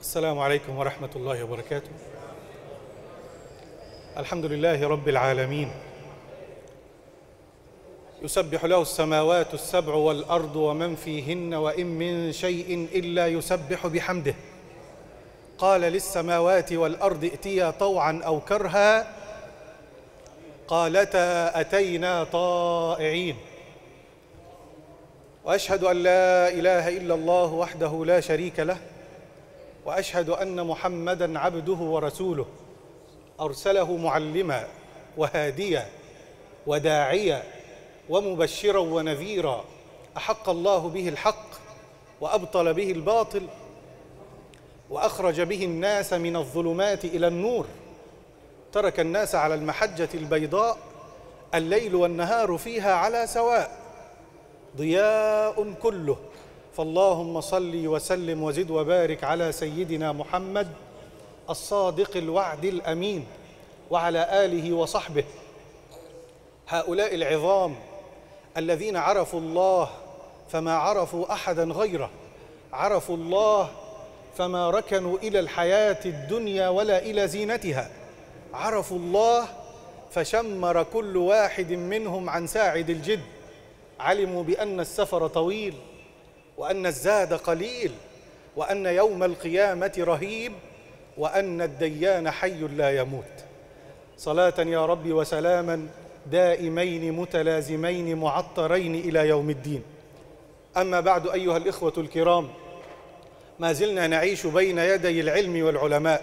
السلام عليكم ورحمة الله وبركاته. الحمد لله رب العالمين. يسبح له السماوات السبع والأرض ومن فيهن وإن من شيء إلا يسبح بحمده. قال للسماوات والأرض ائتيا طوعا أو كرها قالتا أتينا طائعين. وأشهد أن لا إله إلا الله وحده لا شريك له وأشهد أن محمدا عبده ورسوله. أرسله معلما وهاديا وداعيا ومبشرا ونذيرا. أحق الله به الحق وأبطل به الباطل وأخرج به الناس من الظلمات إلى النور. ترك الناس على المحجة البيضاء. الليل والنهار فيها على سواء. ضياء كله فاللهم صل وسلم وزد وبارك على سيدنا محمد الصادق الوعد الأمين وعلى آله وصحبه. هؤلاء العظام الذين عرفوا الله فما عرفوا أحدا غيره. عرفوا الله فما ركنوا إلى الحياة الدنيا ولا إلى زينتها. عرفوا الله فشمر كل واحد منهم عن ساعد الجد. علموا بأن السفر طويل. وأن الزاد قليل وأن يوم القيامة رهيب وأن الديان حي لا يموت. صلاة يا رب وسلاما دائمين متلازمين معطرين إلى يوم الدين. أما بعد أيها الإخوة الكرام ما زلنا نعيش بين يدي العلم والعلماء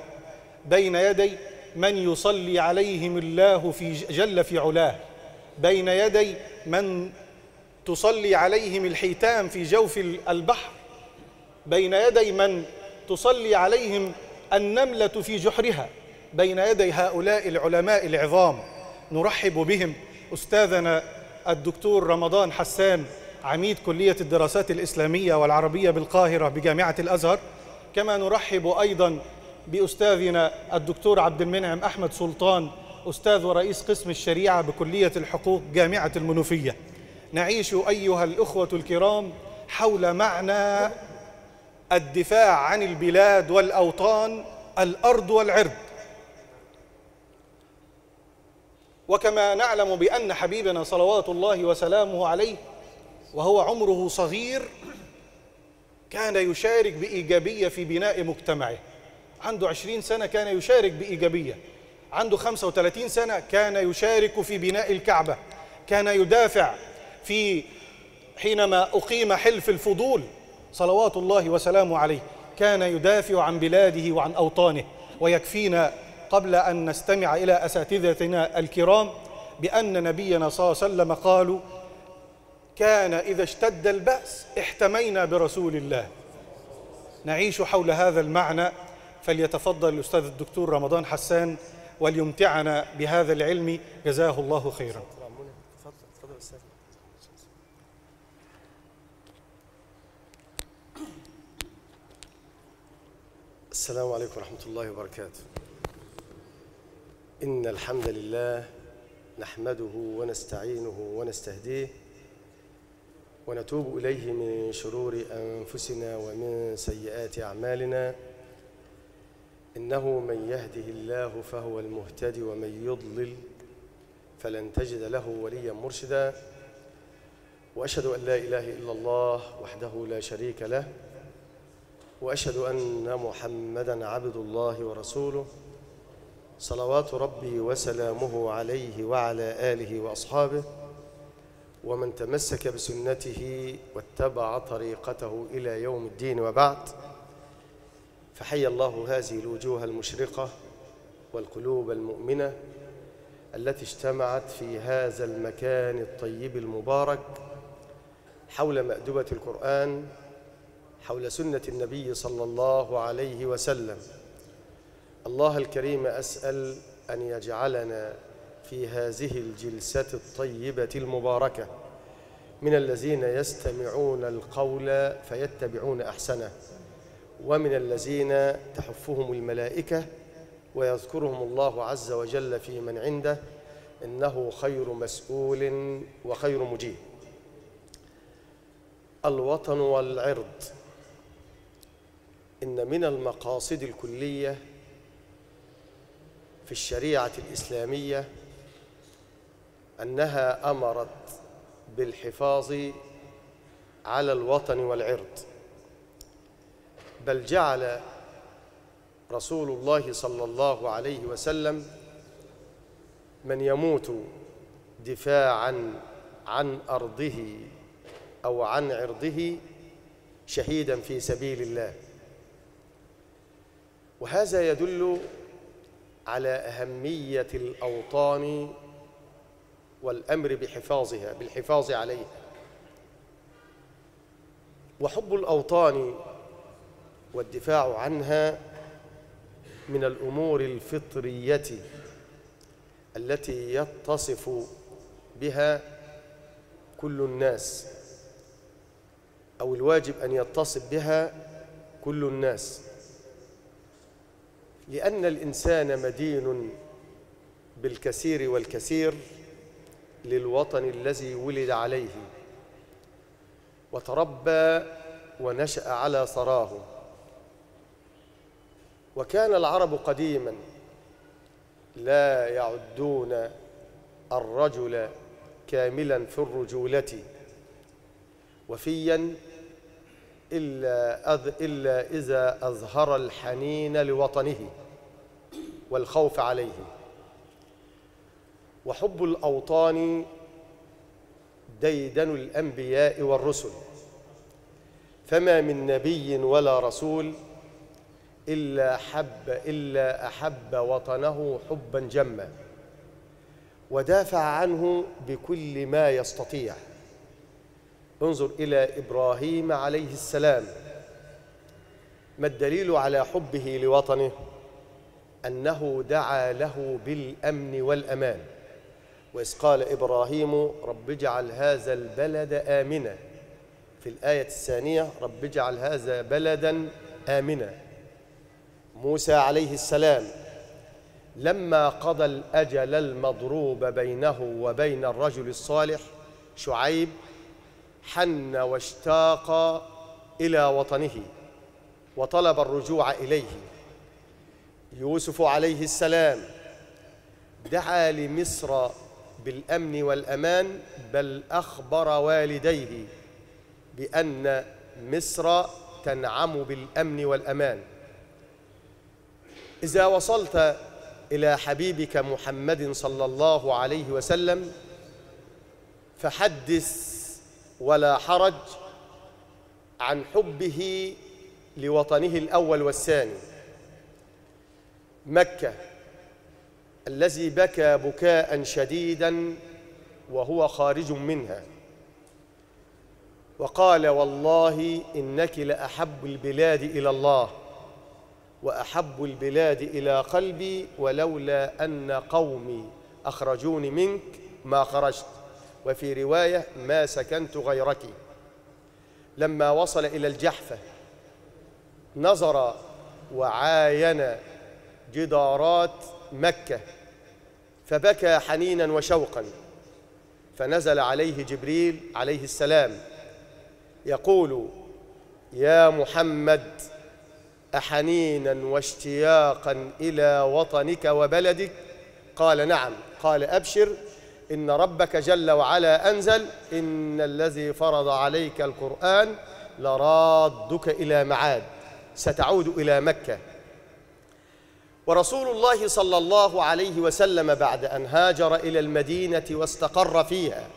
بين يدي من يصلي عليهم الله في جل في علاه بين يدي من تصلي عليهم الحيتان في جوف البحر. بين يدي من تصلي عليهم النملة في جحرها. بين يدي هؤلاء العلماء العظام. نرحب بهم. أستاذنا الدكتور رمضان حسان عميد كلية الدراسات الإسلامية والعربية بالقاهرة بجامعة الأزهر. كما نرحب أيضا بأستاذنا الدكتور عبد المنعم أحمد سلطان أستاذ ورئيس قسم الشريعة بكلية الحقوق جامعة المنوفية. نعيش أيها الأخوة الكرام حول معنى الدفاع عن البلاد والأوطان الأرض والعرض. وكما نعلم بأن حبيبنا صلوات الله وسلامه عليه وهو عمره صغير كان يشارك بإيجابية في بناء مجتمعه. عنده عشرين سنة كان يشارك بإيجابية. عنده خمسة وثلاثين سنة كان يشارك في بناء الكعبة. كان يدافع في حينما أقيم حلف الفضول صلوات الله وسلامه عليه كان يدافع عن بلاده وعن أوطانه ويكفينا قبل أن نستمع إلى أساتذتنا الكرام بأن نبينا صلى الله عليه وسلم قالوا كان إذا اشتد البأس احتمينا برسول الله. نعيش حول هذا المعنى. فليتفضل الأستاذ الدكتور رمضان حسان وليمتعنا بهذا العلم. جزاه الله خيرا. السلام عليكم ورحمة الله وبركاته. إن الحمد لله نحمده ونستعينه ونستهديه ونتوب إليه من شرور أنفسنا ومن سيئات أعمالنا. إنه من يهده الله فهو المهتدي ومن يضلل فلن تجد له وليا مرشدا. وأشهد أن لا إله إلا الله وحده لا شريك له. وأشهد أن محمدا عبد الله ورسوله صلوات ربي وسلامه عليه وعلى آله وأصحابه ومن تمسك بسنته واتبع طريقته إلى يوم الدين وبعد. فحي الله هذه الوجوه المشرقة والقلوب المؤمنة التي اجتمعت في هذا المكان الطيب المبارك حول مأدبة القرآن حول سنة النبي صلى الله عليه وسلم. الله الكريم أسأل أن يجعلنا في هذه الجلسة الطيبة المباركة من الذين يستمعون القول فيتبعون أحسنه ومن الذين تحفهم الملائكة ويذكرهم الله عز وجل في من عنده إنه خير مسؤول وخير مجيب. الوطن والعرض إن من المقاصد الكلية في الشريعة الإسلامية أنها أمرت بالحفاظ على الوطن والعرض. بل جعل رسول الله صلى الله عليه وسلم من يموت دفاعا عن أرضه أو عن عرضه شهيدا في سبيل الله. وهذا يدل على أهمية الأوطان والأمر بحفاظها بالحفاظ عليها. وحب الأوطان والدفاع عنها من الأمور الفطرية التي يتصف بها كل الناس أو الواجب أن يتصف بها كل الناس. لأن الإنسان مدين بالكثير والكثير للوطن الذي ولد عليه وتربى ونشأ على ثراه وكان العرب قديما لا يعدون الرجل كاملا في الرجولة وفيا إلا, أذ إلا إذا أظهر الحنين لوطنه والخوف عليه. وحب الأوطان ديدن الأنبياء والرسل. فما من نبي ولا رسول إلا حب إلا أحب وطنه حبا جما. ودافع عنه بكل ما يستطيع. انظر إلى إبراهيم عليه السلام. ما الدليل على حبه لوطنه؟ أنه دعا له بالأمن والأمان. وإذ قال إبراهيم رب اجعل هذا البلد آمنا. في الآية الثانية رب اجعل هذا بلدا آمنا. موسى عليه السلام لما قضى الأجل المضروب بينه وبين الرجل الصالح شعيب حن واشتاق إلى وطنه وطلب الرجوع إليه. يوسف عليه السلام دعا لمصر بالأمن والأمان بل أخبر والديه بأن مصر تنعم بالأمن والأمان. إذا وصلت إلى حبيبك محمد صلى الله عليه وسلم فحدث ولا حرج عن حبه لوطنه الأول والثاني. مكة الذي بكى بكاء شديدا وهو خارج منها. وقال والله إنك لأحب البلاد إلى الله وأحب البلاد إلى قلبي ولولا أن قومي أخرجوني منك ما خرجت. وفي رواية ما سكنت غيرك لما وصل إلى الجحفة نظر وعاين جدارات مكة فبكى حنينا وشوقا فنزل عليه جبريل عليه السلام يقول يا محمد أحنينا واشتياقا إلى وطنك وبلدك؟ قال نعم. قال أبشر. إن ربك جل وعلا أنزل إن الذي فرض عليك القرآن لرادك إلى معاد ستعود إلى مكة. ورسول الله صلى الله عليه وسلم بعد أن هاجر إلى المدينة واستقر فيها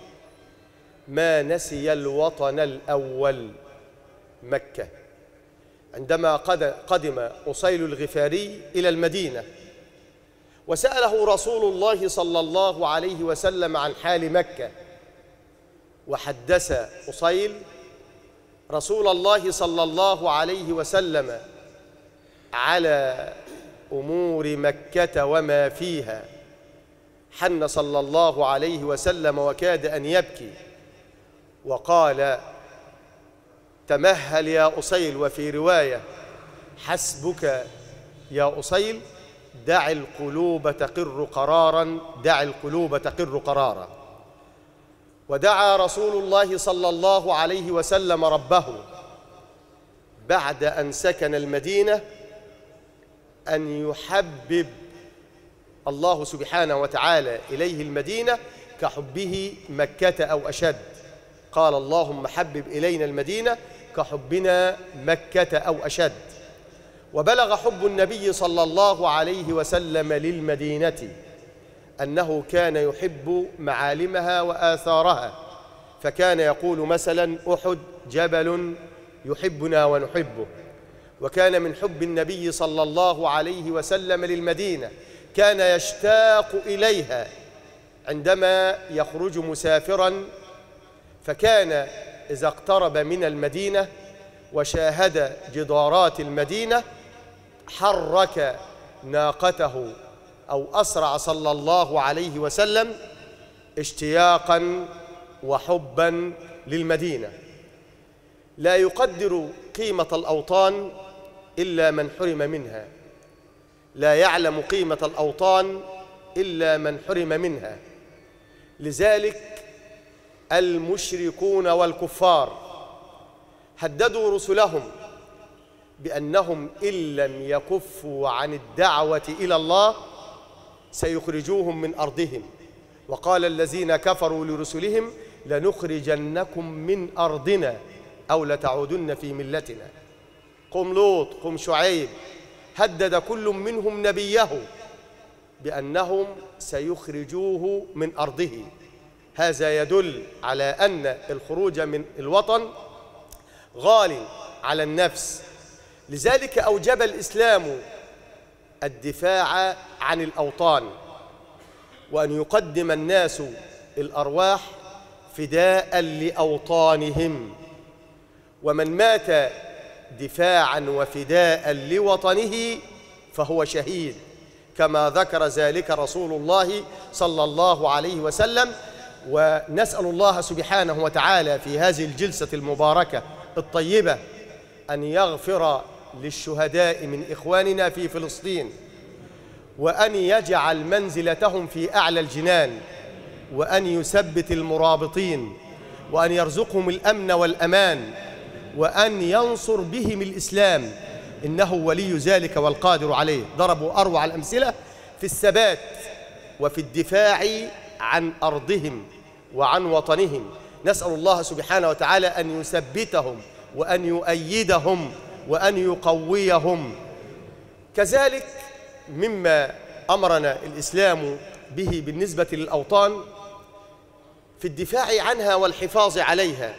ما نسي الوطن الأول مكة. عندما قدم أصيل الغفاري إلى المدينة وسأله رسول الله صلى الله عليه وسلم عن حال مكة. وحدث أصيل رسول الله صلى الله عليه وسلم على أمور مكة وما فيها. حن صلى الله عليه وسلم وكاد أن يبكي. وقال تمهل يا أصيل. وفي رواية حسبك يا أصيل. دع القلوب تقر قرارا دع القلوب تقر قرارا. ودعا رسول الله صلى الله عليه وسلم ربه بعد أن سكن المدينة أن يحبب الله سبحانه وتعالى إليه المدينة كحبه مكة أو أشد. قال اللهم حبب إلينا المدينة كحبنا مكة أو أشد. وبلغ حب النبي صلى الله عليه وسلم للمدينة أنه كان يحب معالمها وآثارها فكان يقول مثلا أحد جبل يحبنا ونحبه. وكان من حب النبي صلى الله عليه وسلم للمدينة كان يشتاق إليها عندما يخرج مسافرا فكان إذا اقترب من المدينة وشاهد جدارات المدينة حرك ناقته أو أسرع صلى الله عليه وسلم اشتياقا وحبا للمدينة. لا يقدر قيمة الأوطان إلا من حرم منها. لا يعلم قيمة الأوطان إلا من حرم منها. لذلك المشركون والكفار هددوا رسلهم بأنهم إن لم يكفوا عن الدعوة إلى الله سيخرجوهم من أرضهم. وقال الذين كفروا لرسلهم لنخرجنكم من أرضنا أو لتعودن في ملتنا. قم لوط قم شعيب هدد كل منهم نبيه بأنهم سيخرجوه من أرضه. هذا يدل على أن الخروج من الوطن غال على النفس. لذلك أوجب الإسلام الدفاع عن الأوطان وأن يقدم الناس الأرواح فداء لأوطانهم. ومن مات دفاعا وفداء لوطنه فهو شهيد كما ذكر ذلك رسول الله صلى الله عليه وسلم. ونسأل الله سبحانه وتعالى في هذه الجلسة المباركة الطيبة أن يغفر للشهداء من إخواننا في فلسطين وأن يجعل منزلتهم في أعلى الجنان وأن يثبت المرابطين وأن يرزقهم الأمن والأمان وأن ينصر بهم الإسلام. إنه ولي ذلك والقادر عليه. ضربوا أروع الأمثلة في الثبات وفي الدفاع عن أرضهم وعن وطنهم. نسأل الله سبحانه وتعالى أن يثبتهم وأن يؤيدهم. وأن يقويهم. كذلك مما أمرنا الإسلام به بالنسبة للأوطان في الدفاع عنها والحفاظ عليها.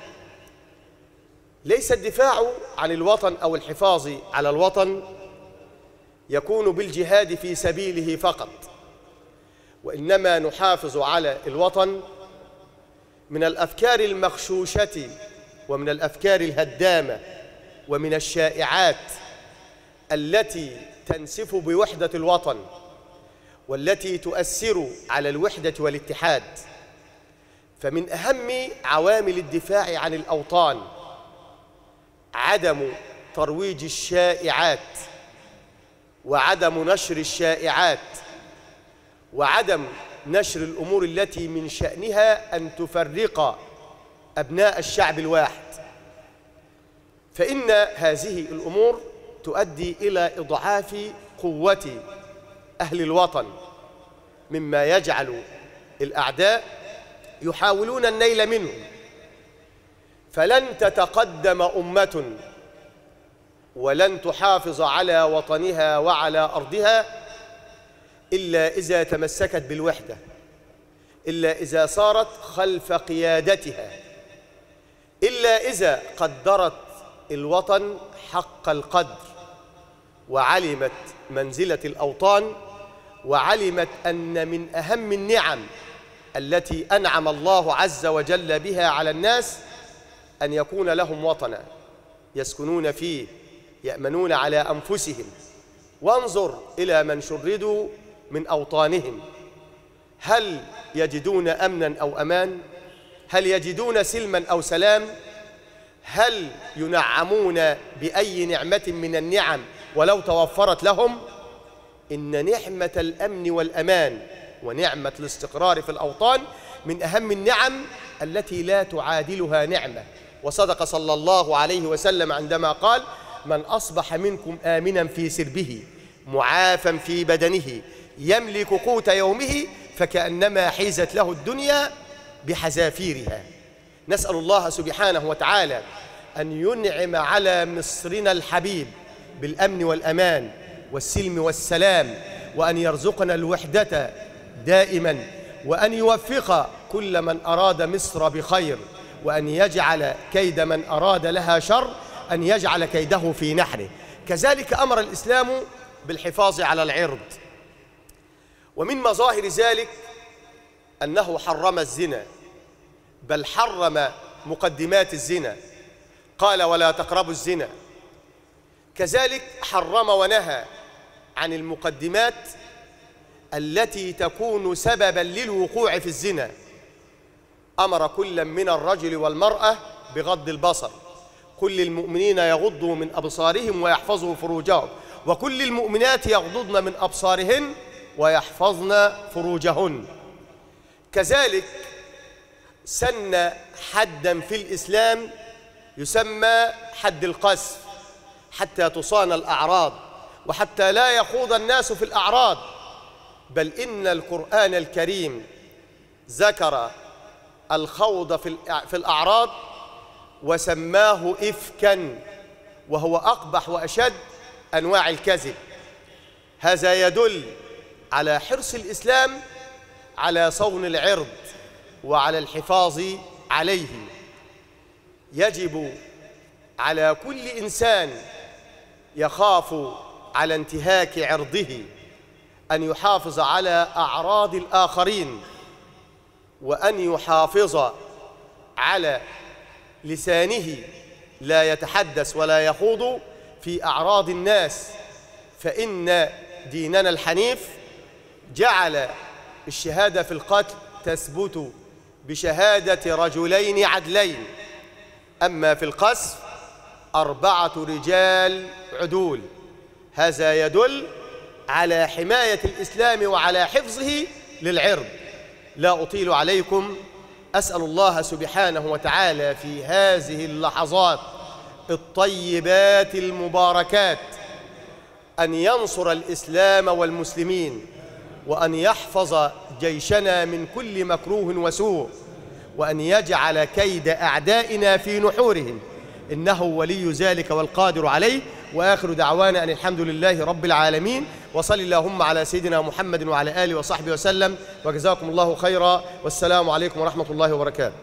ليس الدفاع عن الوطن أو الحفاظ على الوطن يكون بالجهاد في سبيله فقط وإنما نحافظ على الوطن من الأفكار المغشوشة ومن الأفكار الهدامة. ومن الشائعات التي تنسف بوحدة الوطن والتي تؤثر على الوحدة والاتحاد. فمن أهم عوامل الدفاع عن الأوطان عدم ترويج الشائعات وعدم نشر الشائعات وعدم نشر الأمور التي من شأنها أن تفرق أبناء الشعب الواحد. فإن هذه الأمور تؤدي إلى إضعاف قوة أهل الوطن مما يجعل الأعداء يحاولون النيل منهم فلن تتقدم أمة ولن تحافظ على وطنها وعلى أرضها إلا إذا تمسكت بالوحدة إلا إذا صارت خلف قيادتها إلا إذا قدرت الوطن حق القدر وعلمت منزلة الأوطان وعلمت أن من أهم النعم التي أنعم الله عز وجل بها على الناس أن يكون لهم وطنا يسكنون فيه يأمنون على أنفسهم. وانظر إلى من شردوا من أوطانهم. هل يجدون أمنا أو أمان؟ هل يجدون سلما أو سلام؟ هل ينعمون بأي نعمة من النعم ولو توفرت لهم؟ إن نعمة الأمن والأمان ونعمة الاستقرار في الأوطان من أهم النعم التي لا تعادلها نعمة. وصدق صلى الله عليه وسلم عندما قال من أصبح منكم آمنا في سربه معافا في بدنه يملك قوت يومه فكأنما حيزت له الدنيا بحذافيرها نسأل الله سبحانه وتعالى أن ينعم على مصرنا الحبيب بالأمن والأمان والسلم والسلام وأن يرزقنا الوحدة دائما وأن يوفق كل من أراد مصر بخير وأن يجعل كيد من أراد لها شر أن يجعل كيده في نحره. كذلك أمر الإسلام بالحفاظ على العرض. ومن مظاهر ذلك أنه حرم الزنا. بل حرم مقدمات الزنا. قال ولا تقربوا الزنا. كذلك حرم ونهى عن المقدمات التي تكون سببا للوقوع في الزنا. أمر كلا من الرجل والمرأة بغض البصر. كل المؤمنين يغضوا من أبصارهم ويحفظوا فروجهم. وكل المؤمنات يغضضن من أبصارهن ويحفظن فروجهن. كذلك سن حدا في الإسلام يسمى حد القذف حتى تصان الأعراض وحتى لا يخوض الناس في الأعراض. بل إن القرآن الكريم ذكر الخوض في الأع- في الأعراض وسماه افكا وهو أقبح وأشد أنواع الكذب. هذا يدل على حرص الإسلام على صون العرض وعلى الحفاظ عليه. يجب على كل إنسان يخاف على انتهاك عرضه أن يحافظ على أعراض الآخرين وأن يحافظ على لسانه لا يتحدث ولا يخوض في أعراض الناس. فإن ديننا الحنيف جعل الشهادة في القتل تثبت بشهادة رجلين عدلين. أما في القذف أربعة رجال عدول. هذا يدل على حماية الإسلام وعلى حفظه للعرض. لا أطيل عليكم. أسأل الله سبحانه وتعالى في هذه اللحظات الطيبات المباركات أن ينصر الإسلام والمسلمين. وأن يحفظ جيشنا من كل مكروه وسوء وأن يجعل كيد أعدائنا في نحورهم. إنه ولي ذلك والقادر عليه. وآخر دعوانا أن الحمد لله رب العالمين. وصل اللهم على سيدنا محمد وعلى آله وصحبه وسلم. وجزاكم الله خيرا. والسلام عليكم ورحمة الله وبركاته.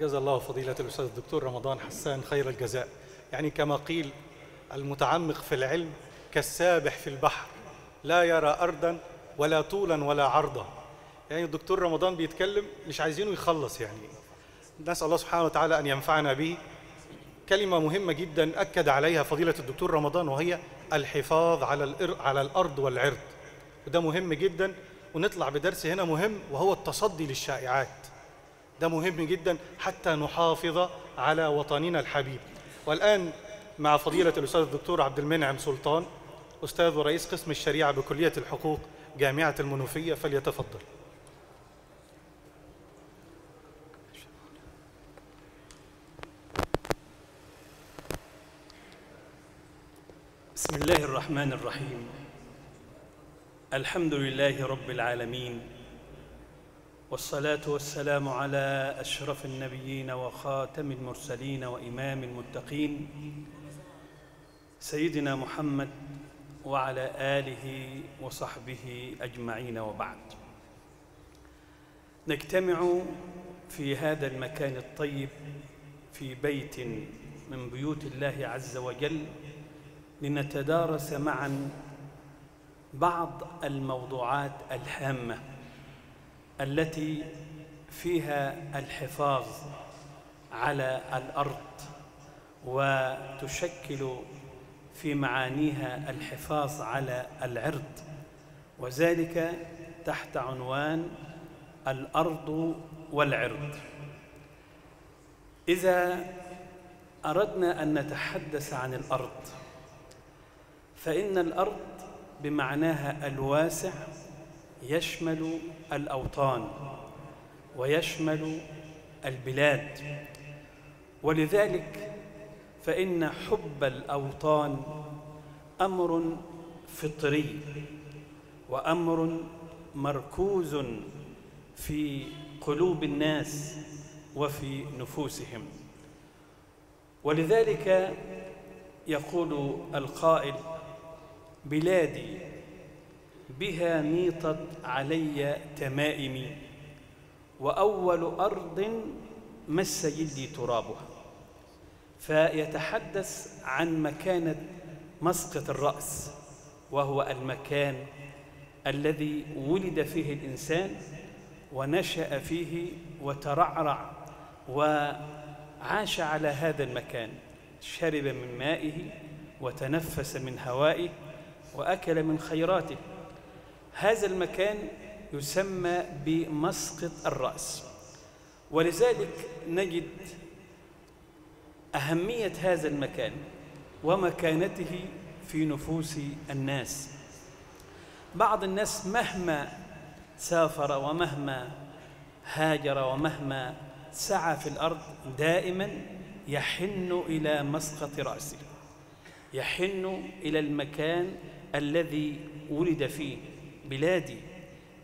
جزا الله فضيلة الأستاذ الدكتور رمضان حسان خير الجزاء. يعني كما قيل المتعمق في العلم كالسابح في البحر. لا يرى أرضا ولا طولا ولا عرضا. يعني الدكتور رمضان بيتكلم مش عايزينه يخلص يعني. نسأل الله سبحانه وتعالى أن ينفعنا به. كلمة مهمة جدا أكد عليها فضيلة الدكتور رمضان وهي الحفاظ على. على الأرض والعرض. وده مهم جدا. ونطلع بدرس هنا مهم وهو التصدي للشائعات. ده مهم جدا حتى نحافظ على وطننا الحبيب. والآن مع فضيلة الأستاذ الدكتور عبد المنعم سلطان أستاذ ورئيس قسم الشريعة بكلية الحقوق جامعة المنوفية فليتفضل. بسم الله الرحمن الرحيم. الحمد لله رب العالمين والصلاة والسلام على أشرف النبيين وخاتم المرسلين وإمام المتقين سيدنا محمد وعلى آله وصحبه أجمعين وبعد. نجتمع في هذا المكان الطيب في بيت من بيوت الله عز وجل لنتدارس معا بعض الموضوعات الهامة التي فيها الحفاظ على الأرض وتشكل في معانيها الحفاظ على العرض وذلك تحت عنوان الأرض والعرض. إذا أردنا أن نتحدث عن الأرض فإن الأرض بمعناها الواسع يشمل الأوطان ويشمل البلاد. ولذلك فإن حب الأوطان أمر فطري وأمر مركوز في قلوب الناس وفي نفوسهم. ولذلك يقول القائل بلادي بها نيطت علي تمائمي وأول أرض مس جلدي ترابها. فيتحدث عن مكانة مسقط الرأس وهو المكان الذي ولد فيه الإنسان ونشأ فيه وترعرع وعاش على هذا المكان شرب من مائه وتنفس من هوائه وأكل من خيراته. هذا المكان يسمى بمسقط الرأس. ولذلك نجد أهمية هذا المكان ومكانته في نفوس الناس. بعض الناس مهما سافر ومهما هاجر ومهما سعى في الأرض دائما يحن إلى مسقط رأسه يحن إلى المكان الذي ولد فيه بلادي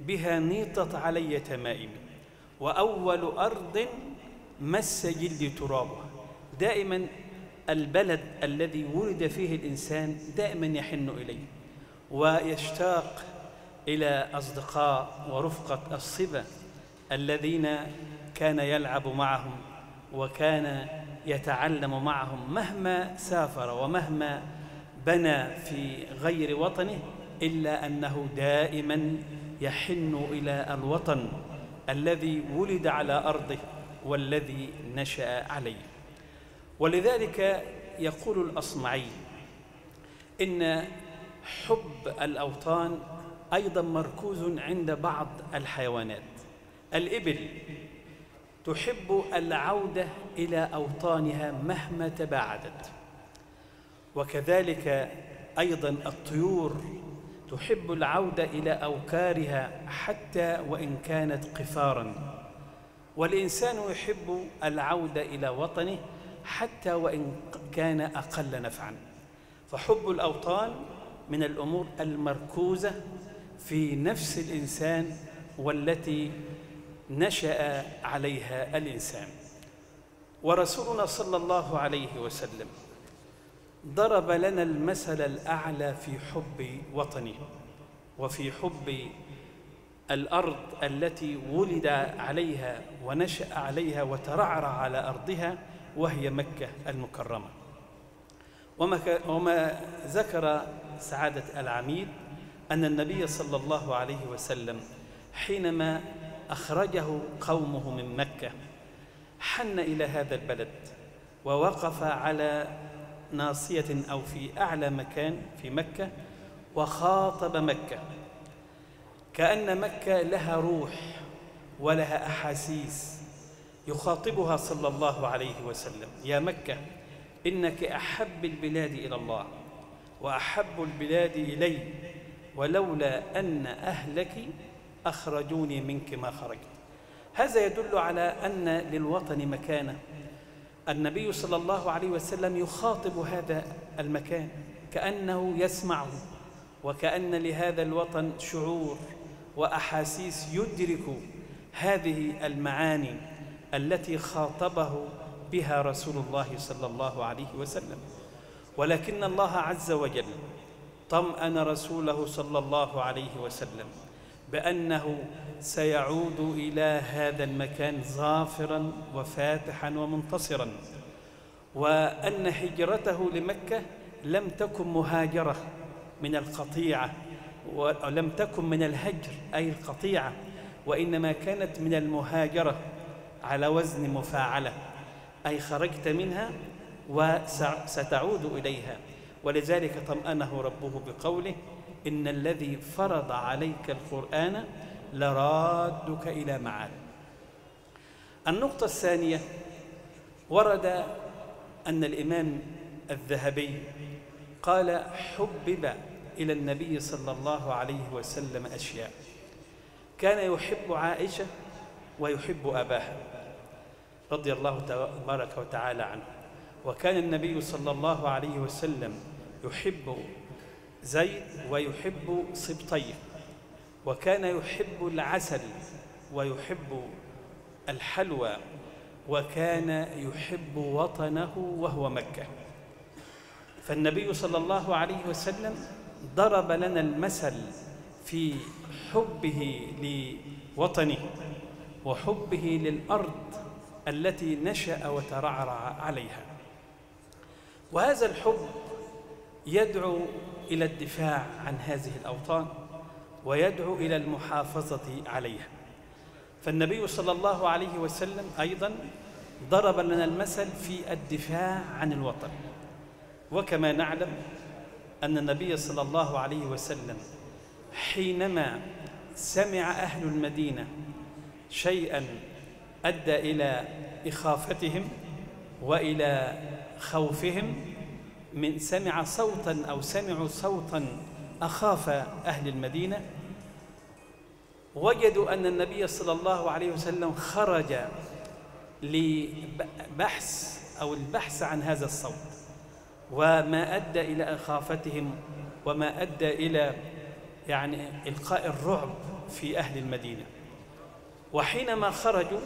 بها نيطت علي تمائمي وأول أرض مس جلدي ترابها. دائما البلد الذي ولد فيه الإنسان دائما يحن إليه ويشتاق إلى أصدقاء ورفقة الصبا الذين كان يلعب معهم وكان يتعلم معهم مهما سافر ومهما بنى في غير وطنه إلا أنه دائما يحن إلى الوطن الذي ولد على أرضه والذي نشأ عليه. ولذلك يقول الأصمعي إن حب الأوطان أيضا مركوز عند بعض الحيوانات. الإبل تحب العودة إلى أوطانها مهما تباعدت. وكذلك أيضا الطيور تحب العودة إلى أوكارها حتى وإن كانت قفارا. والإنسان يحب العودة إلى وطنه حتى وإن كان أقل نفعا. فحب الأوطان من الأمور المركوزة في نفس الإنسان والتي نشأ عليها الإنسان. ورسولنا صلى الله عليه وسلم ضرب لنا المثل الأعلى في حب وطنه وفي حب الأرض التي ولد عليها ونشأ عليها وترعرع على أرضها وهي مكة المكرمة. وما, ذكر سعادة العميد أن النبي صلى الله عليه وسلم حينما أخرجه قومه من مكة حن إلى هذا البلد ووقف على ناصية أو في أعلى مكان في مكة وخاطب مكة. كأن مكة لها روح ولها أحاسيس يخاطبها صلى الله عليه وسلم. يا مكة إنك أحب البلاد إلى الله وأحب البلاد إلي ولولا أن أهلك أخرجوني منك ما خرجت. هذا يدل على أن للوطن مكانة. النبي صلى الله عليه وسلم يخاطب هذا المكان كأنه يسمعه وكأن لهذا الوطن شعور وأحاسيس يدرك هذه المعاني. التي خاطبه بها رسول الله صلى الله عليه وسلم. ولكن الله عز وجل طمأن رسوله صلى الله عليه وسلم بأنه سيعود إلى هذا المكان ظافرا وفاتحا ومنتصرا وأن هجرته لمكة لم تكن مهاجرة من القطيعة ولم تكن من الهجر أي القطيعة وإنما كانت من المهاجرة. على وزن مفاعلة أي خرجت منها وستعود إليها. ولذلك طمأنه ربه بقوله إن الذي فرض عليك القرآن لرادك إلى معاد النقطة الثانية ورد أن الإمام الذهبي قال حبب إلى النبي صلى الله عليه وسلم أشياء. كان يحب عائشة ويحب أباها. رضي الله تبارك وتعالى عنه. وكان النبي صلى الله عليه وسلم يحب زيد ويحب سبطيه وكان يحب العسل ويحب الحلوى. وكان يحب وطنه وهو مكة. فالنبي صلى الله عليه وسلم ضرب لنا المثل في حبه لوطنه وحبه للأرض التي نشأ وترعرع عليها. وهذا الحب يدعو إلى الدفاع عن هذه الأوطان ويدعو إلى المحافظة عليها. فالنبي صلى الله عليه وسلم أيضا ضرب لنا المثل في الدفاع عن الوطن. وكما نعلم أن النبي صلى الله عليه وسلم حينما سمع أهل المدينة شيئا أدى إلى إخافتهم وإلى خوفهم من سمع صوتا أو سمعوا صوتا أخاف أهل المدينة. وجدوا أن النبي صلى الله عليه وسلم خرج لبحث أو البحث عن هذا الصوت وما أدى إلى إخافتهم وما أدى إلى يعني إلقاء الرعب في أهل المدينة. وحينما خرجوا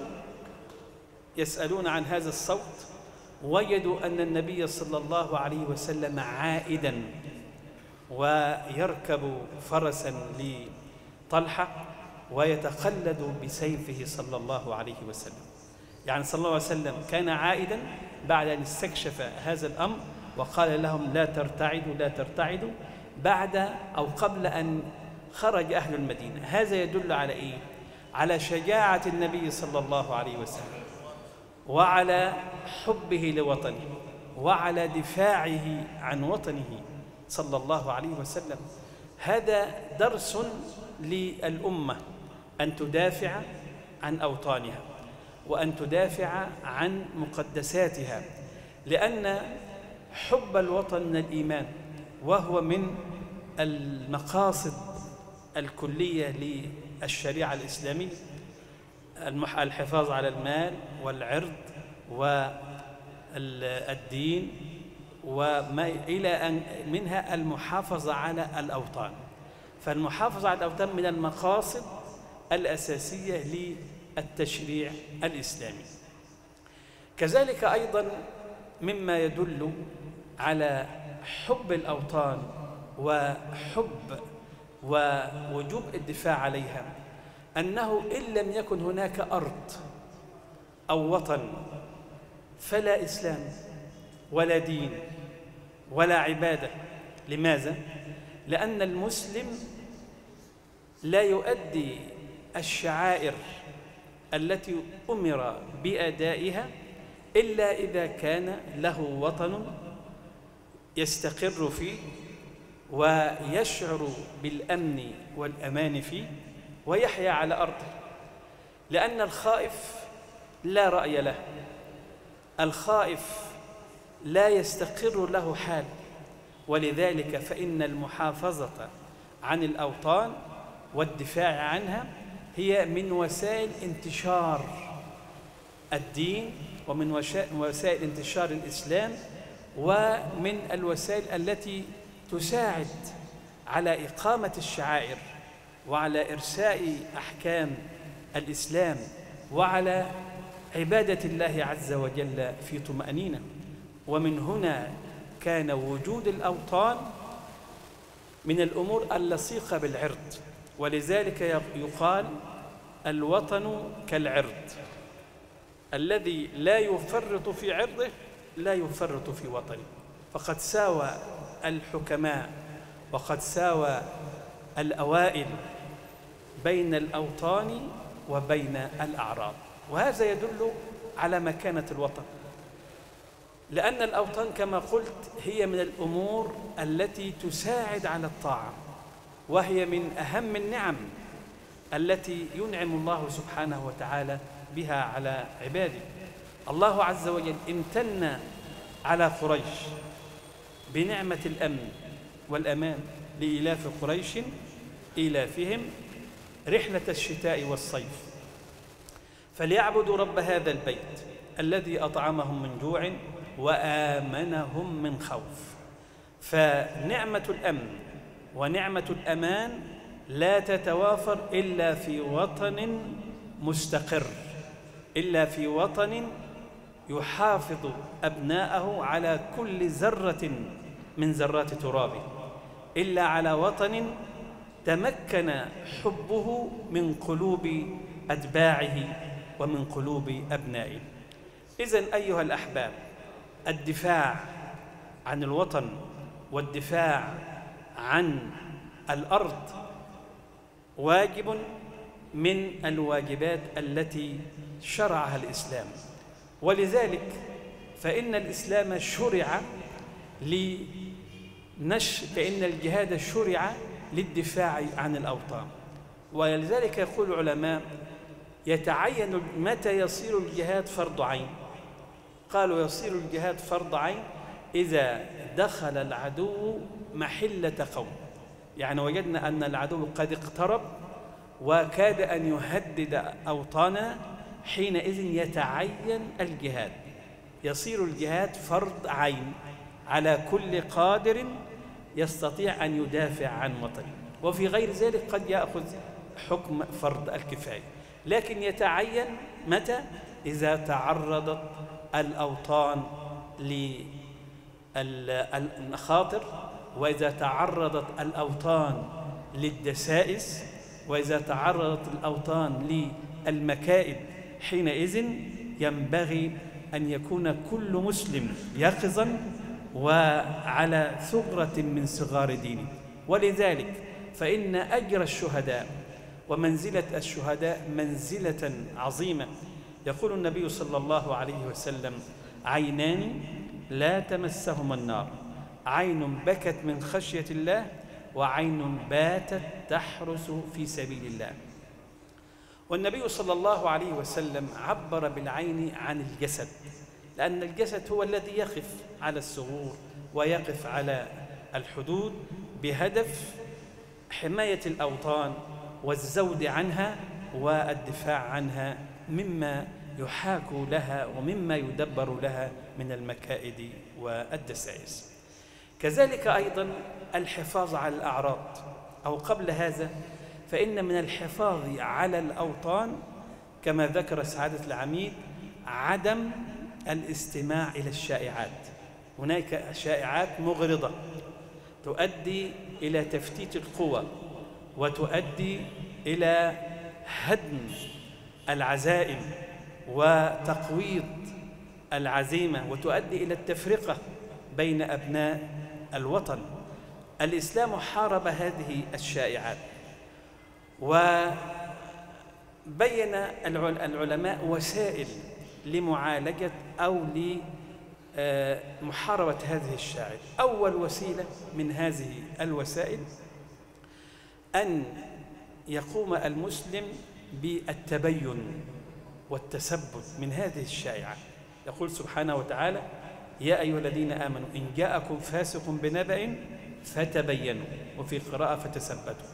يسألون عن هذا الصوت وجدوا أن النبي صلى الله عليه وسلم عائدا ويركب فرسا لطلحة ويتخلد بسيفه صلى الله عليه وسلم. يعني صلى الله عليه وسلم كان عائدا بعد أن استكشف هذا الأمر وقال لهم لا ترتعدوا لا ترتعدوا بعد أو قبل أن خرج أهل المدينة. هذا يدل على إيه؟ على شجاعة النبي صلى الله عليه وسلم. وعلى حبه لوطنه وعلى دفاعه عن وطنه صلى الله عليه وسلم. هذا درس للأمة أن تدافع عن أوطانها وأن تدافع عن مقدساتها لأن حب الوطن من الإيمان وهو من المقاصد الكلية للشريعة الإسلامية. الحفاظ على المال والعرض والدين وما إلى أن منها المحافظة على الأوطان. فالمحافظة على الأوطان من المقاصد الأساسية للتشريع الإسلامي. كذلك أيضا مما يدل على حب الأوطان وحب ووجوب الدفاع عليها. أنه إن لم يكن هناك أرض أو وطن فلا إسلام ولا دين ولا عبادة لماذا؟ لأن المسلم لا يؤدي الشعائر التي أمر بأدائها إلا إذا كان له وطن يستقر فيه ويشعر بالأمن والأمان فيه ويحيا على أرضه لأن الخائف لا رأي له. الخائف لا يستقر له حال. ولذلك فإن المحافظة عن الأوطان والدفاع عنها هي من وسائل انتشار الدين ومن وسائل انتشار الإسلام ومن الوسائل التي تساعد على إقامة الشعائر. وعلى إرساء أحكام الإسلام وعلى عبادة الله عز وجل في طمأنينة. ومن هنا كان وجود الأوطان من الأمور اللصيقة بالعرض ولذلك يقال الوطن كالعرض. الذي لا يفرط في عرضه لا يفرط في وطنه. فقد ساوى الحكماء وقد ساوى الأوائل بين الأوطان وبين الأعراض وهذا يدل على مكانة الوطن. لأن الأوطان كما قلت هي من الأمور التي تساعد على الطاعة وهي من أهم النعم التي ينعم الله سبحانه وتعالى بها على عباده. الله عز وجل امتن على قريش بنعمة الأمن والأمان لإلاف قريش إيلافهم رحلة الشتاء والصيف. فليعبدوا رب هذا البيت الذي أطعمهم من جوع وآمنهم من خوف. فنعمة الأمن ونعمة الأمان لا تتوافر إلا في وطن مستقر إلا في وطن يحافظ أبناءه على كل ذرة من ذرات ترابه إلا على وطن تمكن حبه من قلوب أتباعه ومن قلوب أبنائه. إذن أيها الأحباب الدفاع عن الوطن والدفاع عن الأرض واجب من الواجبات التي شرعها الإسلام. ولذلك فإن الإسلام شرع لنش فإن الجهاد شرع للدفاع عن الأوطان. ولذلك يقول العلماء يتعين متى يصير الجهاد فرض عين. قالوا يصير الجهاد فرض عين إذا دخل العدو محلة قوم. يعني وجدنا أن العدو قد اقترب وكاد أن يهدد أوطانا حينئذ يتعين الجهاد. يصير الجهاد فرض عين على كل قادر يستطيع أن يدافع عن وطنه. وفي غير ذلك قد يأخذ حكم فرض الكفاية. لكن يتعين متى؟ إذا تعرضت الأوطان للمخاطر وإذا تعرضت الأوطان للدسائس وإذا تعرضت الأوطان للمكائد حينئذ ينبغي أن يكون كل مسلم يقظا وعلى ثغرة من صغار دينه ولذلك فإن أجر الشهداء ومنزلة الشهداء منزلة عظيمة. يقول النبي صلى الله عليه وسلم عينان لا تمسهما النار. عين بكت من خشية الله وعين باتت تحرس في سبيل الله. والنبي صلى الله عليه وسلم عبر بالعين عن الجسد. لأن الجسد هو الذي يقف على الثغور ويقف على الحدود بهدف حماية الأوطان والزود عنها والدفاع عنها مما يحاك لها ومما يدبر لها من المكائد والدسائس. كذلك أيضا الحفاظ على الأعراض. أو قبل هذا فإن من الحفاظ على الأوطان كما ذكر سعادة العميد عدم الاستماع إلى الشائعات. هناك شائعات مغرضة تؤدي إلى تفتيت القوى وتؤدي إلى هدم العزائم وتقويض العزيمة وتؤدي إلى التفرقة بين أبناء الوطن. الإسلام حارب هذه الشائعات وبين العلماء وسائل لمعالجة أو لمحاربة هذه الشائعات أول وسيلة من هذه الوسائل أن يقوم المسلم بالتبين والتثبت من هذه الشائعة. يقول سبحانه وتعالى يا أيها الذين آمنوا إن جاءكم فاسق بنبأ فتبينوا وفي قراءة فتثبتوا.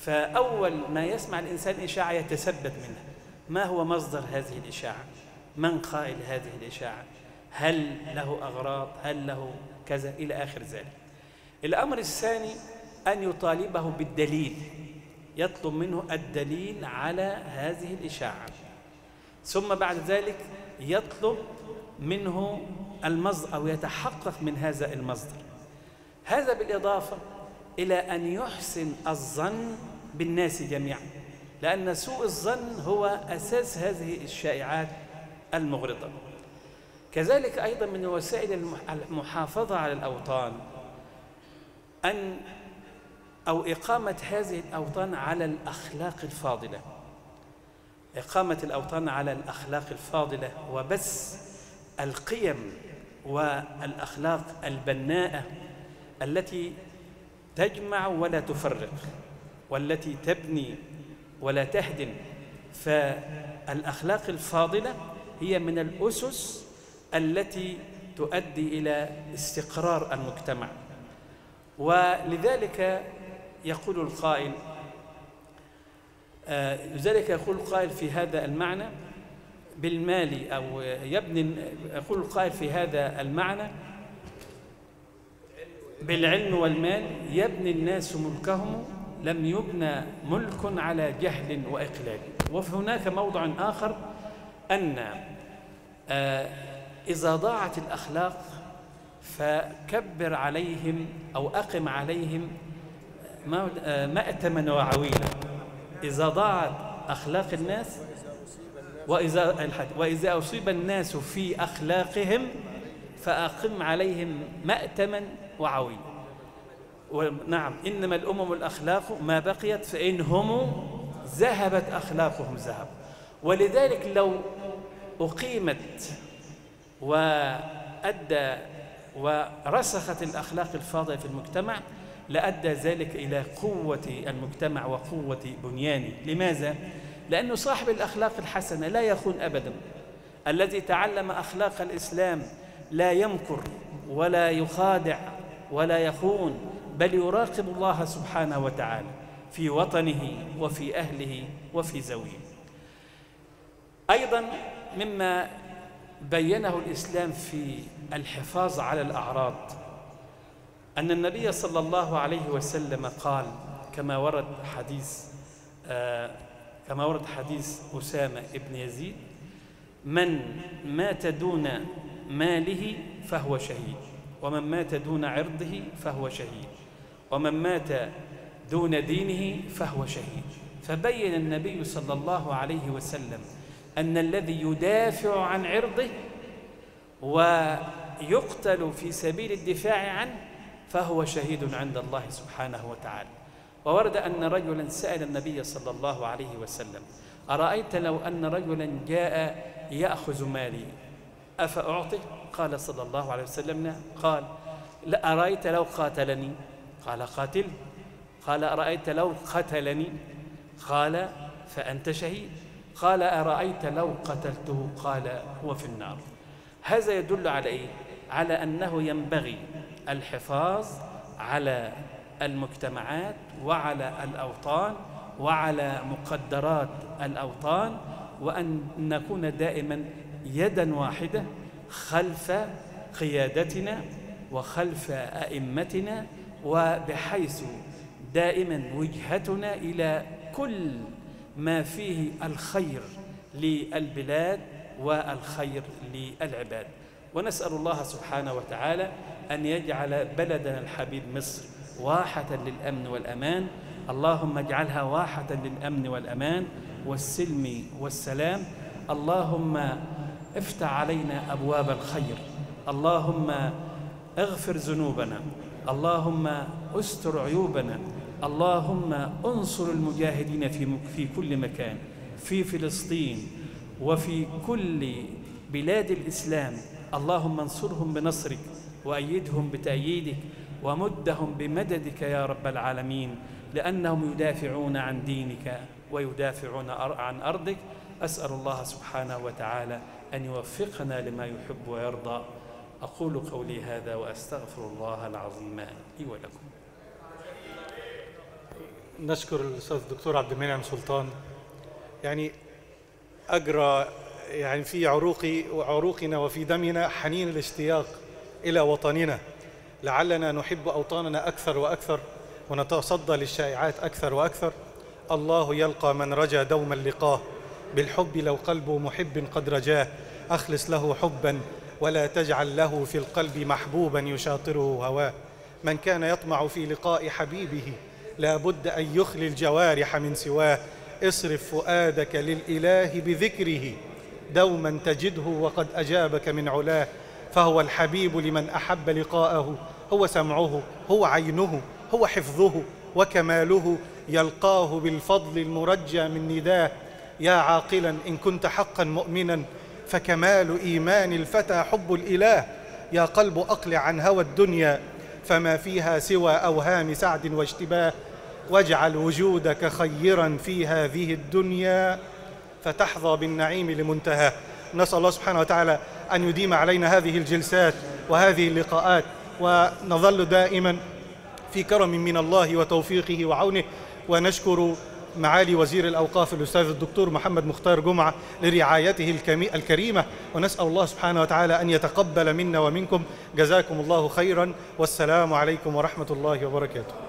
فأول ما يسمع الإنسان إشاعة يتثبت منها. ما هو مصدر هذه الإشاعة؟ من قائل هذه الإشاعة؟ هل له أغراض؟ هل له كذا؟ إلى آخر ذلك. الأمر الثاني أن يطالبه بالدليل. يطلب منه الدليل على هذه الإشاعة. ثم بعد ذلك يطلب منه المصدر أو يتحقق من هذا المصدر. هذا بالإضافة إلى أن يحسن الظن بالناس جميعا. لأن سوء الظن هو أساس هذه الشائعات المغرضة. كذلك أيضا من وسائل المحافظة على الأوطان أن أو إقامة هذه الأوطان على الأخلاق الفاضلة. إقامة الأوطان على الأخلاق الفاضلة وبث القيم والأخلاق البناءة التي تجمع ولا تفرق والتي تبني ولا تهدم. فالأخلاق الفاضلة هي من الأسس التي تؤدي إلى استقرار المجتمع. ولذلك يقول القائل آه، لذلك يقول القائل في هذا المعنى بالمال أو يبني يقول القائل في هذا المعنى بالعلم والمال يبني الناس ملكهم لم يبنى ملك على جهل وإقلال. وهناك موضع آخر أن آه، إذا ضاعت الأخلاق فكبر عليهم أو أقم عليهم آه، مأتما وعويلا إذا ضاعت أخلاق الناس وإذا وإذا أصيب الناس في أخلاقهم فأقم عليهم مأتما وعويلا ونعم إنما الأمم الأخلاق ما بقيت فإن هم ذهبت أخلاقهم ذهب. ولذلك لو أقيمت وأدى ورسخت الأخلاق الفاضلة في المجتمع لأدى ذلك إلى قوة المجتمع وقوة بنيانه. لماذا؟ لأنه صاحب الأخلاق الحسنة لا يخون أبدا. الذي تعلم أخلاق الإسلام لا يمكر ولا يخادع ولا يخون بل يراقب الله سبحانه وتعالى في وطنه وفي أهله وفي زويه أيضا مما بينه الإسلام في الحفاظ على الأعراض. أن النبي صلى الله عليه وسلم قال كما ورد حديث آه كما ورد حديث أسامة ابن يزيد من مات دون ماله فهو شهيد ومن مات دون عرضه فهو شهيد ومن مات دون دينه فهو شهيد. فبين النبي صلى الله عليه وسلم أن الذي يدافع عن عرضه ويقتل في سبيل الدفاع عنه فهو شهيد عند الله سبحانه وتعالى. وورد أن رجلا سأل النبي صلى الله عليه وسلم أرأيت لو أن رجلا جاء يأخذ مالي أفأعطي؟ قال صلى الله عليه وسلم قال لا أرأيت لو قاتلني؟ قال قاتل. قال أرأيت لو قتلني؟ قال فأنت شهيد. قال أرأيت لو قتلته قال هو في النار هذا يدل على إيه؟ على أنه ينبغي الحفاظ على المجتمعات وعلى الأوطان وعلى مقدرات الأوطان وأن نكون دائما يدا واحدة خلف قيادتنا وخلف أئمتنا وبحيث دائما وجهتنا إلى كل ما فيه الخير للبلاد والخير للعباد. ونسأل الله سبحانه وتعالى أن يجعل بلدنا الحبيب مصر واحة للأمن والأمان. اللهم اجعلها واحة للأمن والأمان والسلم والسلام. اللهم افتح علينا أبواب الخير. اللهم اغفر ذنوبنا. اللهم استر عيوبنا. اللهم انصر المجاهدين في في كل مكان في فلسطين وفي كل بلاد الإسلام. اللهم انصرهم بنصرك وأيدهم بتأييدك ومدهم بمددك يا رب العالمين لأنهم يدافعون عن دينك ويدافعون عن أرضك. أسأل الله سبحانه وتعالى أن يوفقنا لما يحب ويرضى. أقول قولي هذا وأستغفر الله العظيم لي ولكم. نشكر الأستاذ الدكتور عبد المنعم سلطان. يعني أجرى يعني في عروق وعروقنا وفي دمنا حنين الاشتياق إلى وطننا. لعلنا نحب أوطاننا أكثر وأكثر ونتصدى للشائعات أكثر وأكثر. الله يلقى من رجا دوما لقاه بالحب لو قلب محب قد رجاه. أخلص له حبا ولا تجعل له في القلب محبوبا يشاطره هواه. من كان يطمع في لقاء حبيبه لا بد أن يخلي الجوارح من سواه. اصرف فؤادك للإله بذكره. دوما تجده وقد أجابك من علاه. فهو الحبيب لمن أحب لقاءه. هو سمعه هو عينه هو حفظه. وكماله يلقاه بالفضل المرجى من نداه. يا عاقلا إن كنت حقا مؤمنا فكمال إيمان الفتى حب الإله. يا قلب أقلع عن هوى الدنيا فما فيها سوى أوهام سعد واشتباه واجعل وجودك خيرا في هذه الدنيا فتحظى بالنعيم لمنتهى نسأل الله سبحانه وتعالى أن يديم علينا هذه الجلسات وهذه اللقاءات ونظل دائما في كرم من الله وتوفيقه وعونه. ونشكر معالي وزير الأوقاف الأستاذ الدكتور محمد مختار جمعة لرعايته الكريمة. ونسأل الله سبحانه وتعالى أن يتقبل منا ومنكم. جزاكم الله خيرا. والسلام عليكم ورحمة الله وبركاته.